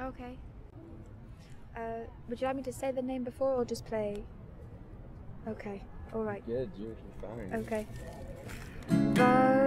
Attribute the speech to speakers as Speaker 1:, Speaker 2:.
Speaker 1: Okay. Uh, would you like me to say the name before or just play? Okay. All right.
Speaker 2: Yeah, you're fine.
Speaker 1: Okay. Bye.